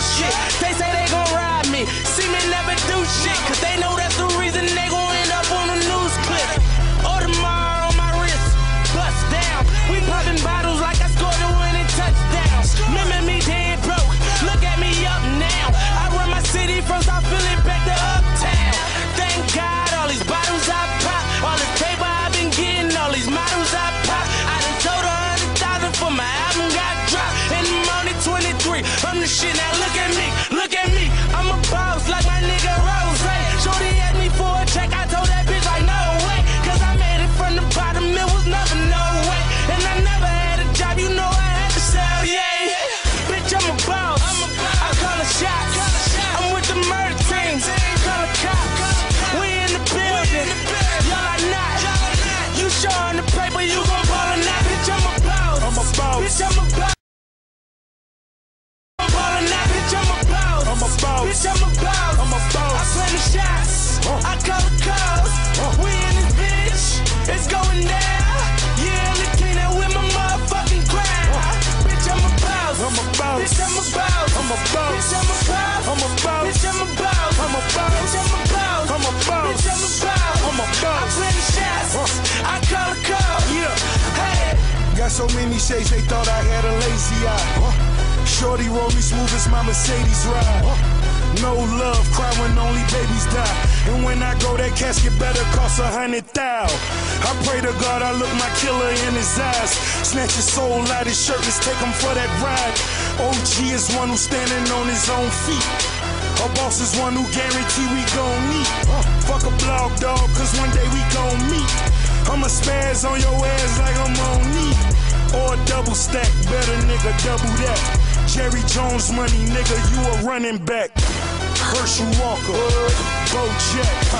shit. They say they gon' ride me. See me never do shit, cause they know that's the reason they gon' end up on a news clip. Audemars on my wrist, bust down. We poppin' bottles like I scored a winning touchdown. Remember me dead broke, look at me up now. I run my city from South shit. Now look at me, look at me. Bitch, I'm a boss. I'm a boss. Bitch, I'm a boss. I'm a boss. Bitch, I'm a boss. I'm a boss. Bitch, I'm a boss. I'm a boss. I play the shots. I call the calls. Yeah. Hey. Got so many shades, they thought I had a lazy eye. Shorty roll me smooth as my Mercedes ride. No love, cry when only babies die. And when I go, that casket better cost a hundred thou. I pray to God I look my killer in his eyes. Snatch his soul out his shirt, let's take him for that ride. OG is one who's standing on his own feet. Her boss is one who guarantee we gon' meet. Uh, fuck a blog dog, cause one day we gon' meet. I'ma spaz on your ass like I'm on knee. Or a double stack, better nigga, double that. Jerry Jones money, nigga, you a running back. Herschel Walker, Bo Jack,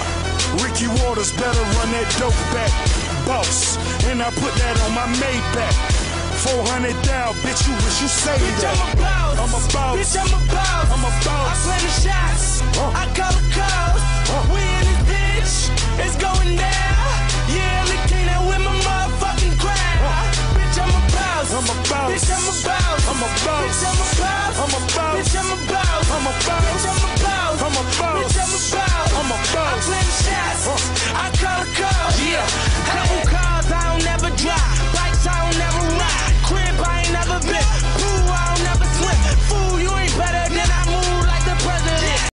Ricky Watters better run that dope back. Boss, and I put that on my Maybach. 400 down, bitch, you wish you saved Bitch, that. I'm a boss. I'm a boss. Bitch, I'm a boss. I'm a boss. I play the shots. Huh. I call the calls. Huh. We in this bitch. It's going down. Yeah, look out with my motherfucking crown. Bitch, I'm a boss. I'm a boss. Bitch, I'm a boss.